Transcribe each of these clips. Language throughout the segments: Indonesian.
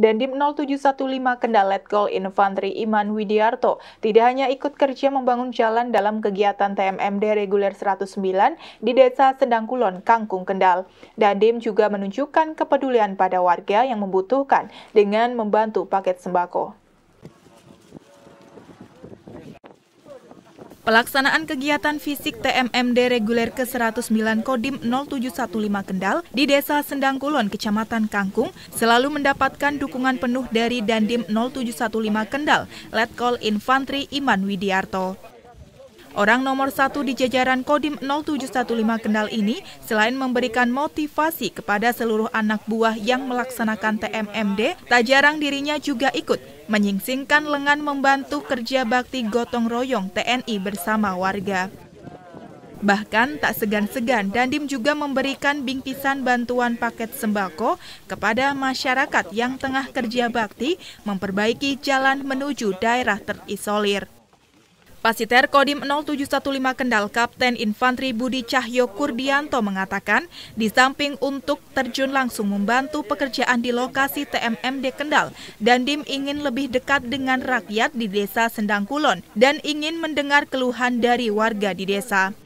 Dandim 0715 Kendal Letkol Infanteri Iman Widiarto tidak hanya ikut kerja membangun jalan dalam kegiatan TMMD reguler 109 di Desa Sendangkulon, Kangkung, Kendal. Dandim juga menunjukkan kepedulian pada warga yang membutuhkan dengan membantu paket sembako. Pelaksanaan kegiatan fisik TMMD reguler ke-109 Kodim 0715 Kendal di Desa Sendangkulon, Kecamatan Kangkung, selalu mendapatkan dukungan penuh dari Dandim 0715 Kendal, Letkol Infantri Iman Widiarto. Orang nomor satu di jajaran Kodim 0715 Kendal ini selain memberikan motivasi kepada seluruh anak buah yang melaksanakan TMMD, tak jarang dirinya juga ikut menyingsingkan lengan membantu kerja bakti gotong royong TNI bersama warga. Bahkan tak segan-segan, Dandim juga memberikan bingkisan bantuan paket sembako kepada masyarakat yang tengah kerja bakti memperbaiki jalan menuju daerah terisolir. Pasiter Kodim 0715 Kendal Kapten Infantri Budi Cahyo Kurdianto mengatakan, di samping untuk terjun langsung membantu pekerjaan di lokasi TMMD Kendal, Dandim ingin lebih dekat dengan rakyat di desa Sendangkulon dan ingin mendengar keluhan dari warga di desa.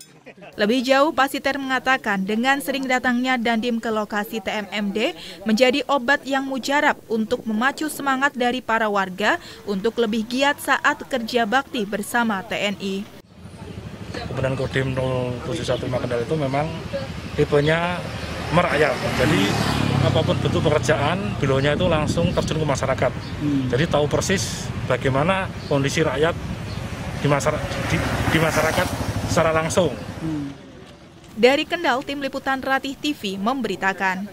Lebih jauh, Pasiter mengatakan dengan sering datangnya Dandim ke lokasi TMMD menjadi obat yang mujarab untuk memacu semangat dari para warga untuk lebih giat saat kerja bakti bersama TNI. Kemudian Kodim 0715 Kendal itu memang tipenya merakyat. Jadi apa pun bentuk pekerjaan, beliaunya itu langsung terjun ke masyarakat. Hmm. Jadi tahu persis bagaimana kondisi rakyat di masyarakat, di, di masyarakat secara langsung. Hmm. Dari Kendal, tim liputan Ratih TV memberitakan.